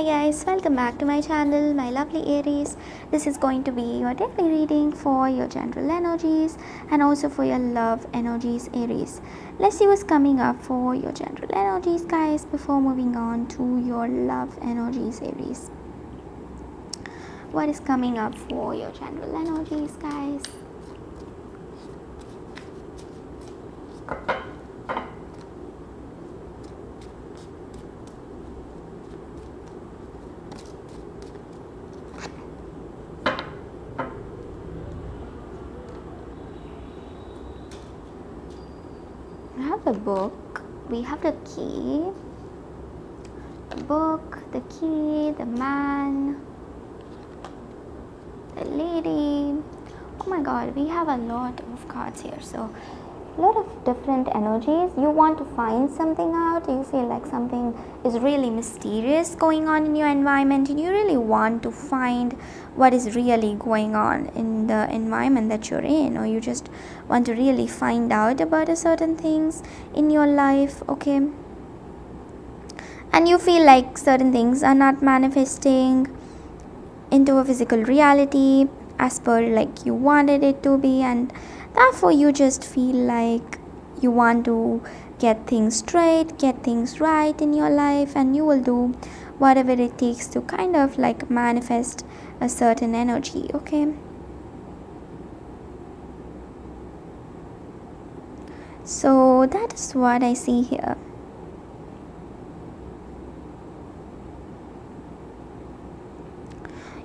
Hi guys, welcome back to my channel, my lovely Aries. This is going to be your daily reading for your general energies and also for your love energies, Aries. Let's see what's coming up for your general energies, guys, before moving on to your love energies, Aries. What is coming up for your general energies, guys? We have the book, we have the key, the book, the key, the man, the lady. Oh my god, we have a lot of cards here. So, a lot of different energies. You want to find something out, you feel like something is really mysterious going on in your environment, and you really want to find what is really going on in the environment that you're in, or you just want to really find out about a certain things in your life, okay? And you feel like certain things are not manifesting into a physical reality as per like you wanted it to be and therefore you just feel like you want to get things straight get things right in your life and you will do whatever it takes to kind of like manifest a certain energy okay? So that is what i see here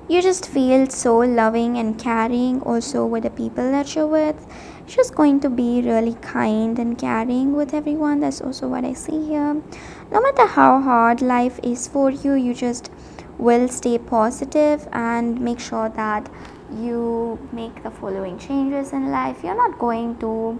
you just feel so loving and caring also with the people that you're with. Just going to be really kind and caring with everyone. That's also what i see here. No matter how hard life is for you you just will stay positive and make sure that you make the following changes in life. You're not going to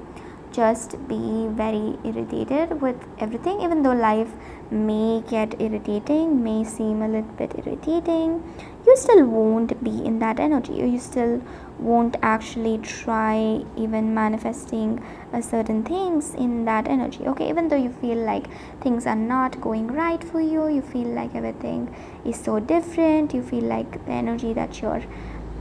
just be very irritated with everything even though life may get irritating may seem a little bit irritating you still won't be in that energy. You still won't actually try even manifesting a certain things in that energy okay? Even though you feel like things are not going right for you you feel like everything is so different you feel like the energy that you're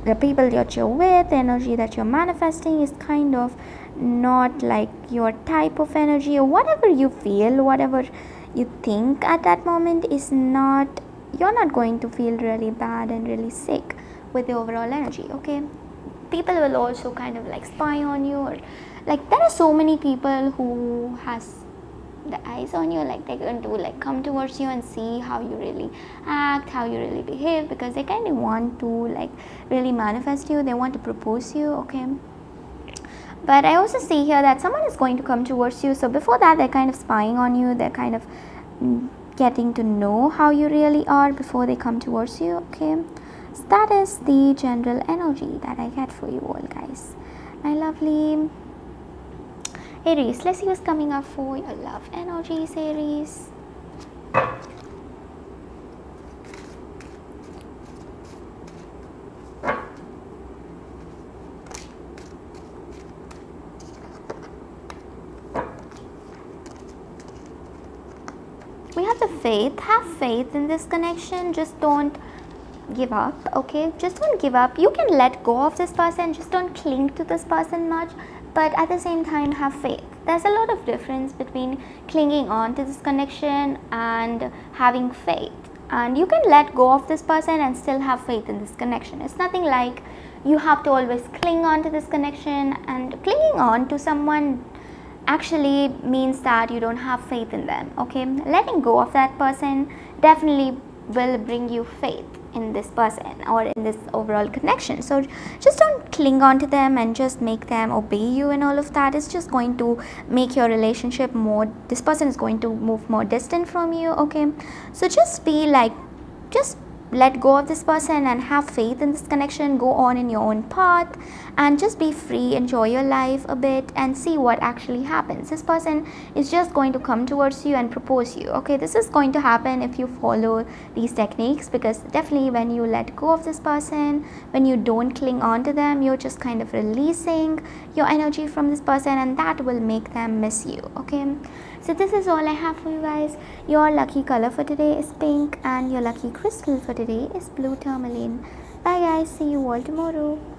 the people that you're with the energy that you're manifesting is kind of not like your type of energy or whatever you feel whatever you think at that moment is not you're not going to feel really bad and really sick with the overall energy okay? People will also kind of like spy on you or like there are so many people who has the eyes on you like they're going to like come towards you and see how you really act how you really behave because they kind of want to like really manifest you they want to propose you okay? But i also see here that someone is going to come towards you so before that they're kind of spying on you they're kind of mm, getting to know how you really are before they come towards you okay? So that is the general energy that i get for you all guys. My lovely aries let's see what's coming up for your love energies aries have the faith have faith in this connection just don't give up okay? Just don't give up. You can let go of this person just don't cling to this person much but at the same time have faith. There's a lot of difference between clinging on to this connection and having faith. And you can let go of this person and still have faith in this connection. It's nothing like you have to always cling on to this connection and clinging on to someone actually means that you don't have faith in them okay? Letting go of that person definitely will bring you faith in this person or in this overall connection. So just don't cling on to them and just make them obey you and all of that. It's just going to make your relationship more this person is going to move more distant from you okay? So just be like just let go of this person and have faith in this connection. Go on in your own path and just be free. Enjoy your life a bit and see what actually happens. This person is just going to come towards you and propose you. Okay this is going to happen if you follow these techniques because definitely when you let go of this person when you don't cling on to them you're just kind of releasing your energy from this person and that will make them miss you. Okay so this is all i have for you guys. Your lucky color for today is pink and your lucky crystal for today is blue tourmaline. Bye guys. See you all tomorrow